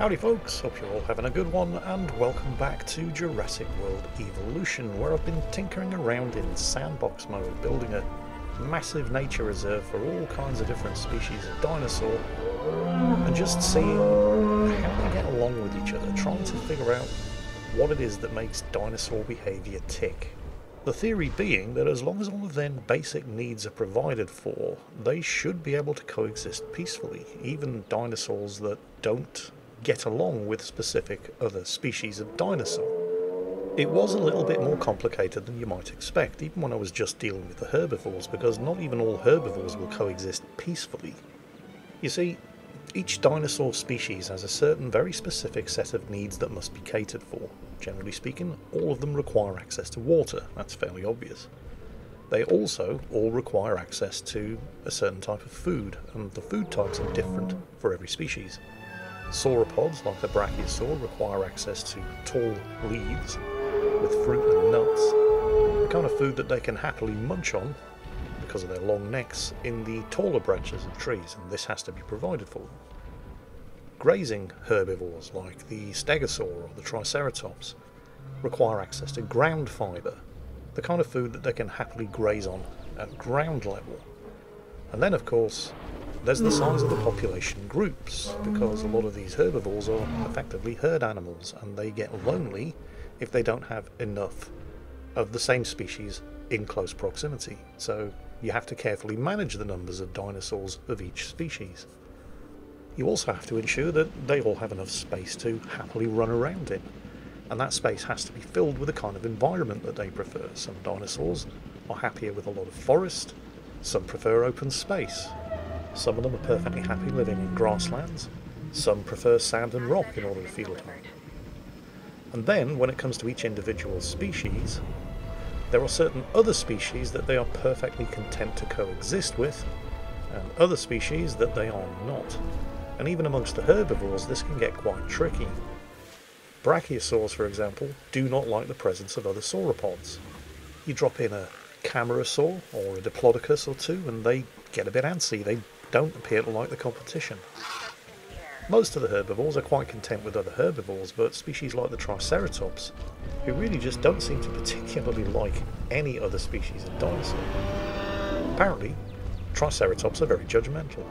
Howdy folks, hope you're all having a good one and welcome back to Jurassic World Evolution where I've been tinkering around in sandbox mode building a massive nature reserve for all kinds of different species of dinosaur and just seeing how they get along with each other, trying to figure out what it is that makes dinosaur behaviour tick. The theory being that as long as all of their basic needs are provided for, they should be able to coexist peacefully, even dinosaurs that don't get along with specific other species of dinosaur. It was a little bit more complicated than you might expect, even when I was just dealing with the herbivores, because not even all herbivores will coexist peacefully. You see, each dinosaur species has a certain very specific set of needs that must be catered for. Generally speaking, all of them require access to water, that's fairly obvious. They also all require access to a certain type of food, and the food types are different for every species. Sauropods, like the brachiosaur, require access to tall leaves with fruit and nuts, the kind of food that they can happily munch on because of their long necks in the taller branches of trees, and this has to be provided for them. Grazing herbivores like the stegosaur or the triceratops require access to ground fibre, the kind of food that they can happily graze on at ground level. And then, of course, there's the size of the population groups, because a lot of these herbivores are effectively herd animals, and they get lonely if they don't have enough of the same species in close proximity. So you have to carefully manage the numbers of dinosaurs of each species. You also have to ensure that they all have enough space to happily run around in, and that space has to be filled with the kind of environment that they prefer. Some dinosaurs are happier with a lot of forest, some prefer open space, some of them are perfectly happy living in grasslands. Some prefer sand and rock in order to feel at home. And then, when it comes to each individual species, there are certain other species that they are perfectly content to coexist with, and other species that they are not. And even amongst the herbivores, this can get quite tricky. Brachiosaurs, for example, do not like the presence of other sauropods. You drop in a camarasaur or a diplodocus or two, and they get a bit antsy. They don't appear to like the competition. Most of the herbivores are quite content with other herbivores, but species like the Triceratops, who really just don't seem to particularly like any other species of dinosaur. Apparently, Triceratops are very judgmental,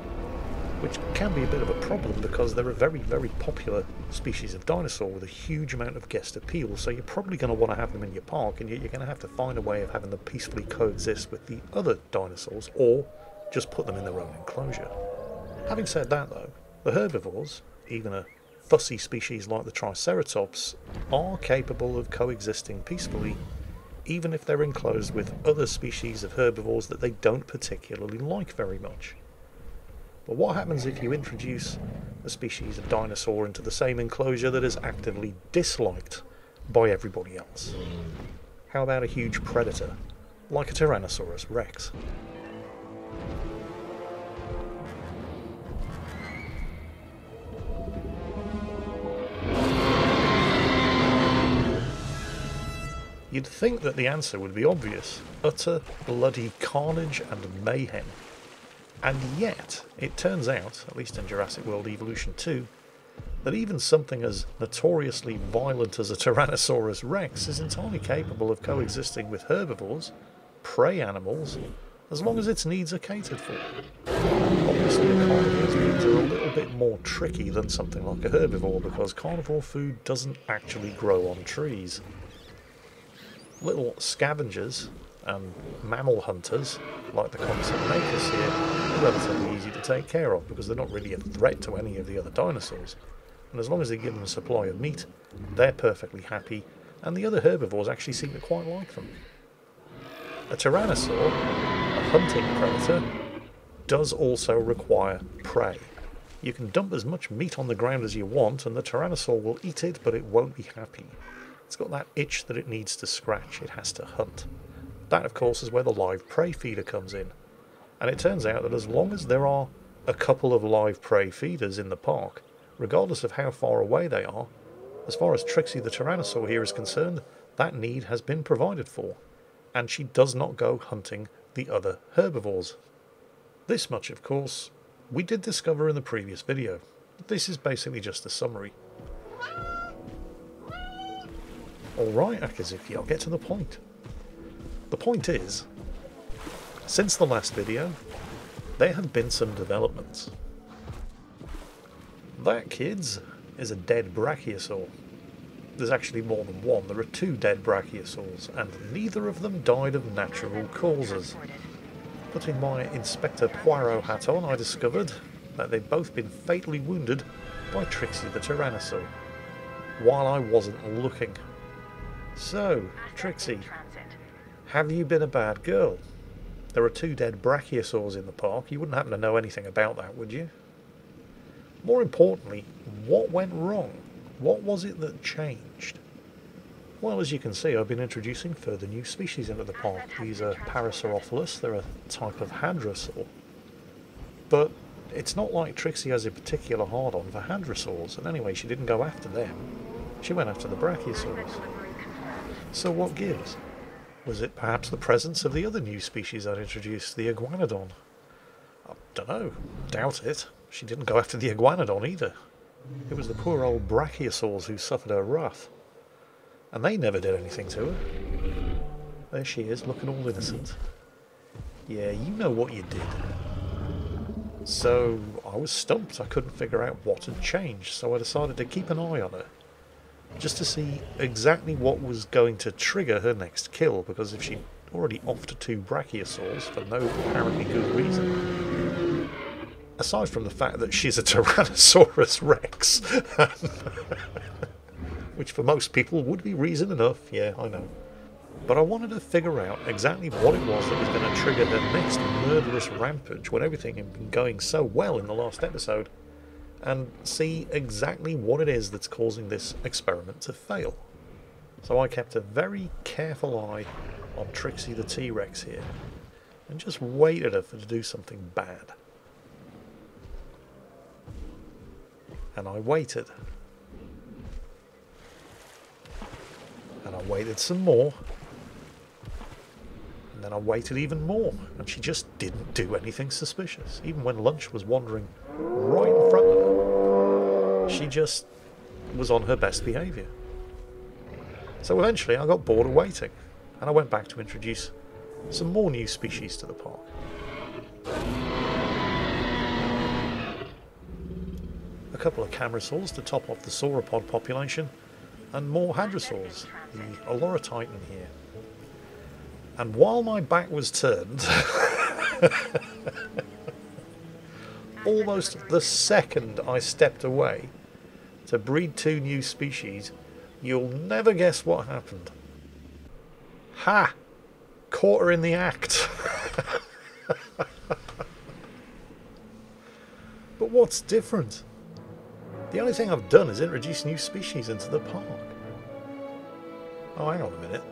which can be a bit of a problem because they're a very, very popular species of dinosaur with a huge amount of guest appeal, so you're probably going to want to have them in your park, and yet you're going to have to find a way of having them peacefully coexist with the other dinosaurs, or just put them in their own enclosure. Having said that, though, the herbivores, even a fussy species like the Triceratops, are capable of coexisting peacefully, even if they're enclosed with other species of herbivores that they don't particularly like very much. But what happens if you introduce a species of dinosaur into the same enclosure that is actively disliked by everybody else? How about a huge predator, like a Tyrannosaurus rex? You'd think that the answer would be obvious utter bloody carnage and mayhem. And yet, it turns out, at least in Jurassic World Evolution 2, that even something as notoriously violent as a Tyrannosaurus rex is entirely capable of coexisting with herbivores, prey animals, as long as its needs are catered for. Obviously, a carnivore's needs are a little bit more tricky than something like a herbivore because carnivore food doesn't actually grow on trees little scavengers and mammal hunters, like the Compsognathus here, are relatively easy to take care of because they're not really a threat to any of the other dinosaurs. And as long as they give them a supply of meat, they're perfectly happy, and the other herbivores actually seem to quite like them. A tyrannosaur, a hunting predator, does also require prey. You can dump as much meat on the ground as you want, and the tyrannosaur will eat it, but it won't be happy. It's got that itch that it needs to scratch, it has to hunt. That, of course, is where the live prey feeder comes in. And it turns out that as long as there are a couple of live prey feeders in the park, regardless of how far away they are, as far as Trixie the Tyrannosaur here is concerned, that need has been provided for, and she does not go hunting the other herbivores. This much, of course, we did discover in the previous video. this is basically just a summary. Alright, Akizuki, I'll get to the point. The point is, since the last video, there have been some developments. That, kids, is a dead brachiosaur. There's actually more than one. There are two dead brachiosaurs, and neither of them died of natural causes. Putting my Inspector Poirot hat on, I discovered that they'd both been fatally wounded by Trixie the Tyrannosaur, while I wasn't looking. So, Trixie, have you been a bad girl? There are two dead brachiosaurs in the park. You wouldn't happen to know anything about that, would you? More importantly, what went wrong? What was it that changed? Well, as you can see, I've been introducing further new species into the park. These are Parasaurolophus, they're a type of hadrosaur. But it's not like Trixie has a particular hard-on for hadrosaurs, and anyway, she didn't go after them. She went after the brachiosaurs. So what gives? Was it perhaps the presence of the other new species I'd introduced, the iguanodon? I don't know. Doubt it. She didn't go after the iguanodon either. It was the poor old brachiosaurs who suffered her wrath. And they never did anything to her. There she is, looking all innocent. Yeah, you know what you did. So I was stumped. I couldn't figure out what had changed, so I decided to keep an eye on her. Just to see exactly what was going to trigger her next kill, because if she'd already offed two brachiosaurs for no apparently good reason, aside from the fact that she's a Tyrannosaurus Rex, which for most people would be reason enough, yeah, I know. But I wanted to figure out exactly what it was that was going to trigger her next murderous rampage when everything had been going so well in the last episode, and see exactly what it is that's causing this experiment to fail. So I kept a very careful eye on Trixie the T-Rex here, and just waited for her to do something bad. And I waited. And I waited some more. And then I waited even more, and she just didn't do anything suspicious, even when lunch was wandering right in front. She just was on her best behaviour. So eventually I got bored of waiting, and I went back to introduce some more new species to the park. a couple of camarasaurs to top off the sauropod population, and more hadrosaurs, the Olorotitan here. And while my back was turned, almost the second I stepped away to breed two new species, you'll never guess what happened. Ha! Caught her in the act. but what's different? The only thing I've done is introduce new species into the park. Oh, hang on a minute.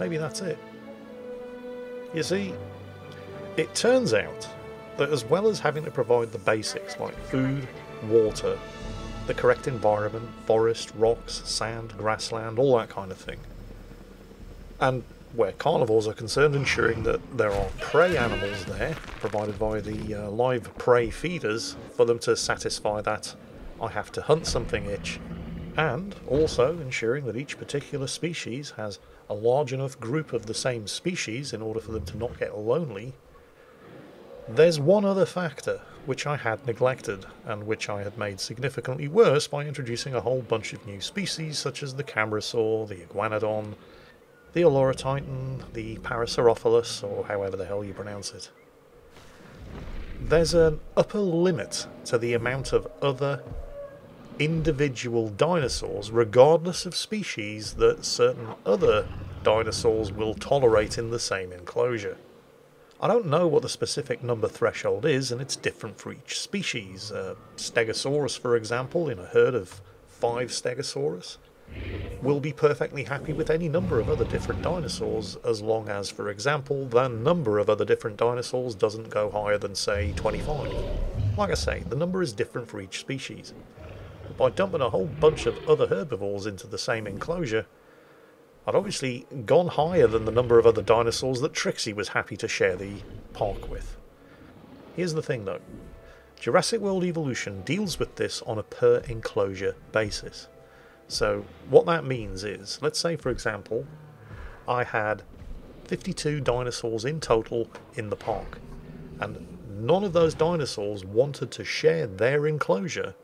Maybe that's it. You see, it turns out that as well as having to provide the basics like food, water, the correct environment, forest, rocks, sand, grassland, all that kind of thing, and where carnivores are concerned, ensuring that there are prey animals there, provided by the uh, live prey feeders, for them to satisfy that I have to hunt something itch, and also ensuring that each particular species has a large enough group of the same species in order for them to not get lonely. There's one other factor which I had neglected, and which I had made significantly worse by introducing a whole bunch of new species such as the camarasaur, the iguanodon, the Olorotitan, the Parasaurolophus, or however the hell you pronounce it. There's an upper limit to the amount of other individual dinosaurs, regardless of species, that certain other dinosaurs will tolerate in the same enclosure. I don't know what the specific number threshold is, and it's different for each species. Uh, Stegosaurus, for example, in a herd of five Stegosaurus, will be perfectly happy with any number of other different dinosaurs as long as, for example, the number of other different dinosaurs doesn't go higher than, say, 25. Like I say, the number is different for each species. By dumping a whole bunch of other herbivores into the same enclosure, I'd obviously gone higher than the number of other dinosaurs that Trixie was happy to share the park with. Here's the thing though. Jurassic World Evolution deals with this on a per enclosure basis. So, what that means is, let's say for example, I had 52 dinosaurs in total in the park, and none of those dinosaurs wanted to share their enclosure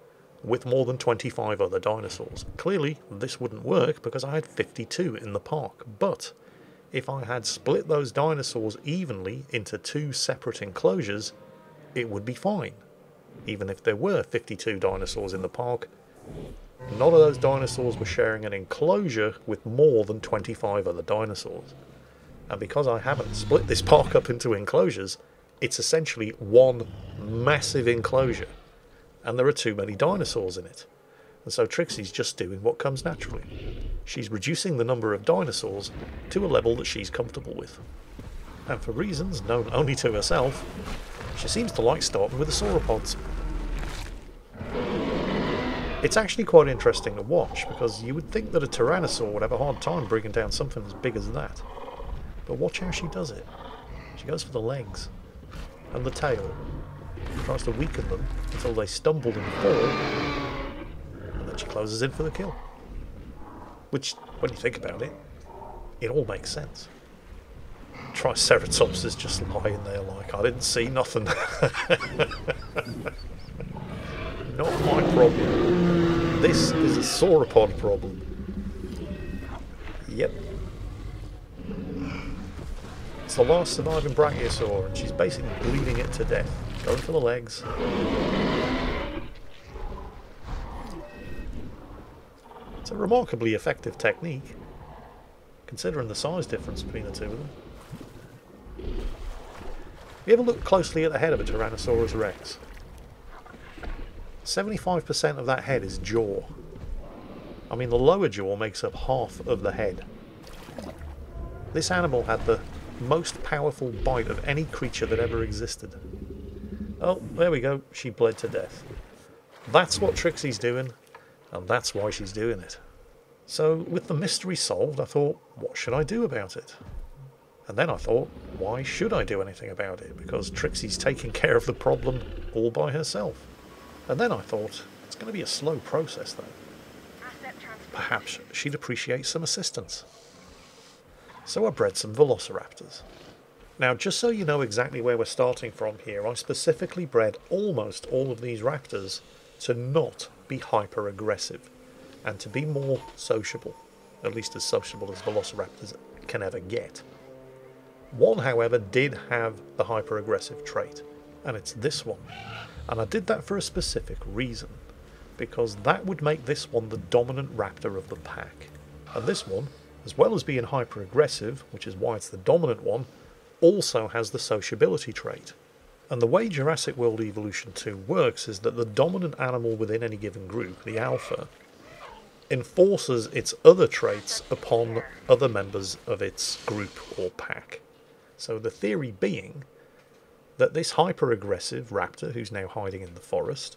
with more than 25 other dinosaurs. Clearly, this wouldn't work because I had 52 in the park, but if I had split those dinosaurs evenly into two separate enclosures, it would be fine. Even if there were 52 dinosaurs in the park, none of those dinosaurs were sharing an enclosure with more than 25 other dinosaurs. And because I haven't split this park up into enclosures, it's essentially one massive enclosure and there are too many dinosaurs in it. And so Trixie's just doing what comes naturally. She's reducing the number of dinosaurs to a level that she's comfortable with. And for reasons known only to herself, she seems to like starting with the sauropods. It's actually quite interesting to watch because you would think that a Tyrannosaur would have a hard time bringing down something as big as that. But watch how she does it. She goes for the legs and the tail tries to weaken them until they stumble and fall, and then she closes in for the kill. Which, when you think about it, it all makes sense. Triceratops is just lying there like, I didn't see nothing. Not my problem. This is a sauropod problem. Yep. It's the last surviving Brachiosaur, and she's basically bleeding it to death. Going for the legs. It's a remarkably effective technique, considering the size difference between the two of them. You ever look closely at the head of a Tyrannosaurus rex? 75% of that head is jaw. I mean, the lower jaw makes up half of the head. This animal had the most powerful bite of any creature that ever existed. Oh, there we go. She bled to death. That's what Trixie's doing, and that's why she's doing it. So, with the mystery solved, I thought, what should I do about it? And then I thought, why should I do anything about it? Because Trixie's taking care of the problem all by herself. And then I thought, it's going to be a slow process though. Perhaps she'd appreciate some assistance. So I bred some velociraptors. Now, just so you know exactly where we're starting from here, I specifically bred almost all of these raptors to not be hyper aggressive and to be more sociable, at least as sociable as velociraptors can ever get. One, however, did have the hyper aggressive trait, and it's this one. And I did that for a specific reason, because that would make this one the dominant raptor of the pack. And this one, as well as being hyper aggressive, which is why it's the dominant one, also has the sociability trait. And the way Jurassic World Evolution 2 works is that the dominant animal within any given group, the alpha, enforces its other traits upon other members of its group or pack. So the theory being that this hyper aggressive raptor, who's now hiding in the forest,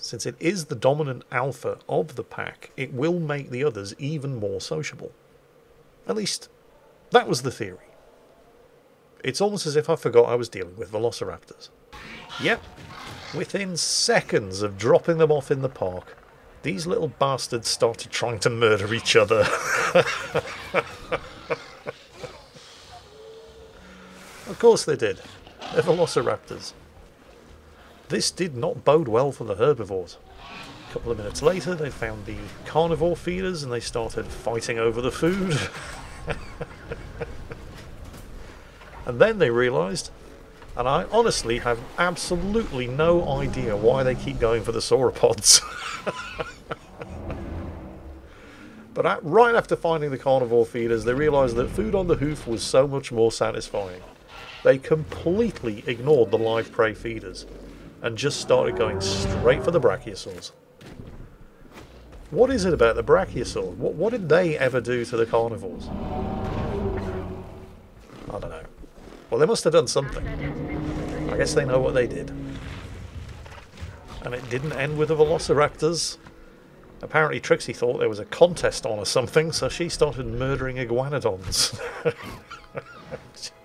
since it is the dominant alpha of the pack, it will make the others even more sociable. At least, that was the theory. It's almost as if I forgot I was dealing with velociraptors. Yep, within seconds of dropping them off in the park, these little bastards started trying to murder each other. of course they did. They're velociraptors. This did not bode well for the herbivores. A couple of minutes later, they found the carnivore feeders and they started fighting over the food. And then they realised, and I honestly have absolutely no idea why they keep going for the sauropods. but at, right after finding the carnivore feeders, they realised that food on the hoof was so much more satisfying. They completely ignored the live prey feeders and just started going straight for the brachiosaurs. What is it about the brachiosaurs? What, what did they ever do to the carnivores? I don't know. Well, they must have done something. I guess they know what they did. And it didn't end with the Velociraptors. Apparently Trixie thought there was a contest on or something, so she started murdering iguanodons.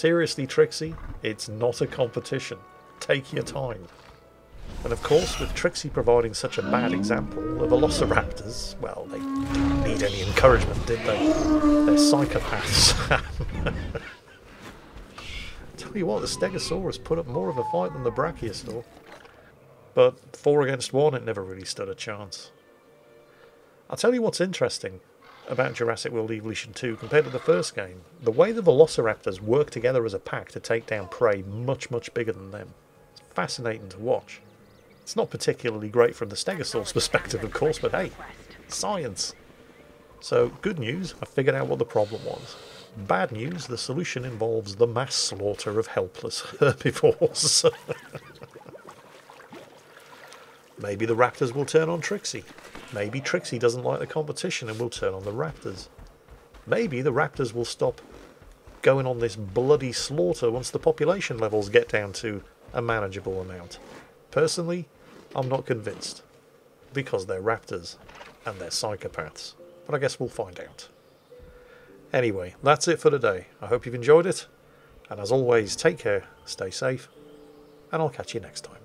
Seriously, Trixie, it's not a competition. Take your time. And of course, with Trixie providing such a bad example, the Velociraptors, well, they didn't need any encouragement, did they? They're psychopaths. Tell you what, the Stegosaurus put up more of a fight than the Brachiosaur. But four against one, it never really stood a chance. I'll tell you what's interesting about Jurassic World Evolution 2 compared to the first game. The way the Velociraptors work together as a pack to take down prey much, much bigger than them. It's fascinating to watch. It's not particularly great from the Stegosaurus perspective, of course, but hey, science. So, good news, I figured out what the problem was. Bad news, the solution involves the mass slaughter of helpless herbivores. Maybe the raptors will turn on Trixie. Maybe Trixie doesn't like the competition and will turn on the raptors. Maybe the raptors will stop going on this bloody slaughter once the population levels get down to a manageable amount. Personally, I'm not convinced. Because they're raptors and they're psychopaths. But I guess we'll find out. Anyway, that's it for today. I hope you've enjoyed it. And as always, take care, stay safe, and I'll catch you next time.